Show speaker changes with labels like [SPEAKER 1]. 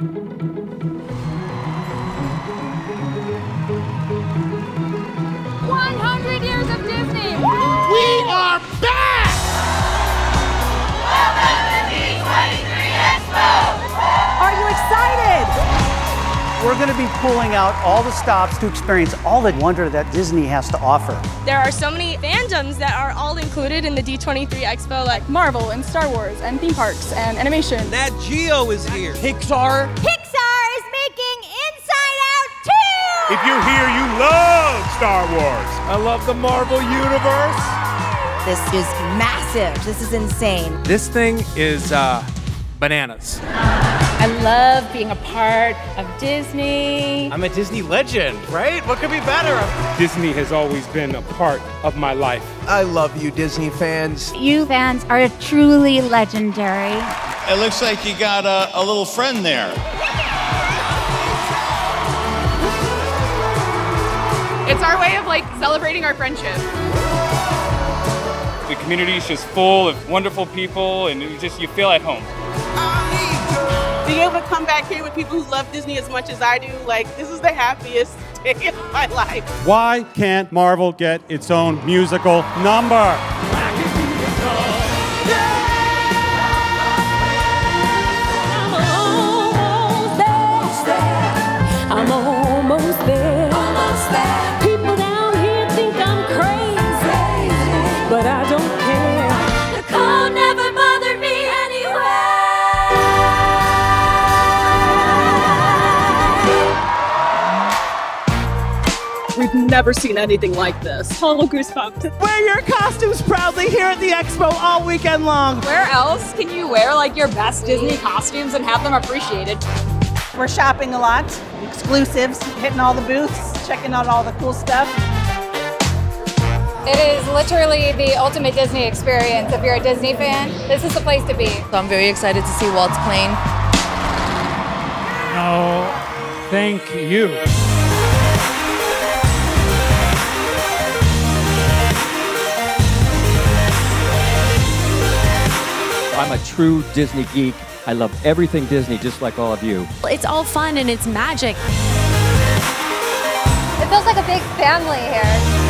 [SPEAKER 1] One
[SPEAKER 2] We're going to be pulling out all the stops to experience all the wonder that Disney has to offer.
[SPEAKER 3] There are so many fandoms that are all included in the D23 Expo, like
[SPEAKER 4] Marvel and Star Wars and theme parks and animation.
[SPEAKER 5] Nat Geo is here.
[SPEAKER 6] Pixar.
[SPEAKER 1] Pixar is making Inside Out 2.
[SPEAKER 7] If you're here, you love Star Wars,
[SPEAKER 5] I love the Marvel Universe.
[SPEAKER 8] This is massive. This is insane.
[SPEAKER 5] This thing is uh, bananas.
[SPEAKER 9] I love being a part of Disney.
[SPEAKER 5] I'm a Disney legend, right? What could be better?
[SPEAKER 7] Disney has always been a part of my life.
[SPEAKER 5] I love you, Disney fans.
[SPEAKER 1] You fans are truly legendary.
[SPEAKER 10] It looks like you got a, a little friend there.
[SPEAKER 4] It's our way of like celebrating our friendship.
[SPEAKER 7] The community is just full of wonderful people, and you just you feel at home.
[SPEAKER 4] Being able to come back here with people who love Disney as much as I do, like this is the happiest day of my life.
[SPEAKER 7] Why can't Marvel get its own musical number?
[SPEAKER 4] We've never seen anything like this. Total goosebumps. Wear your costumes proudly here at the expo all weekend long.
[SPEAKER 9] Where else can you wear like your best Disney costumes and have them appreciated?
[SPEAKER 4] We're shopping a lot, exclusives, hitting all the booths, checking out all the cool stuff.
[SPEAKER 9] It is literally the ultimate Disney experience. If you're a Disney fan, this is the place to be.
[SPEAKER 8] So I'm very excited to see Walt's plane.
[SPEAKER 7] No, thank you.
[SPEAKER 11] I'm a true Disney geek. I love everything Disney just like all of you.
[SPEAKER 8] It's all fun and it's magic.
[SPEAKER 1] It feels like a big family here.